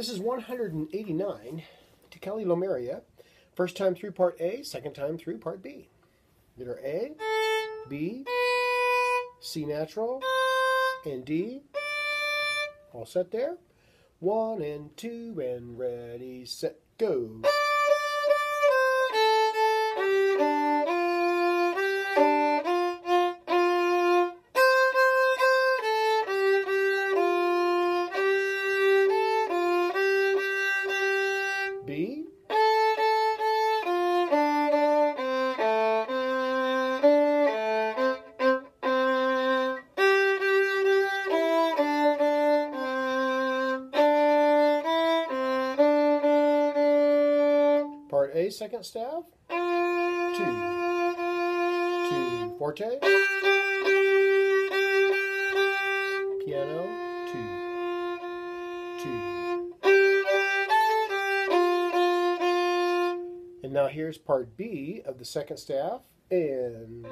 This is 189 Tekele Lomeria. First time through part A, second time through part B. Letter A, B, C natural, and D. All set there. One and two and ready, set, go. Part A, second staff. Two. Two. Forte. Piano. Two. Two. And now here's part B of the second staff. And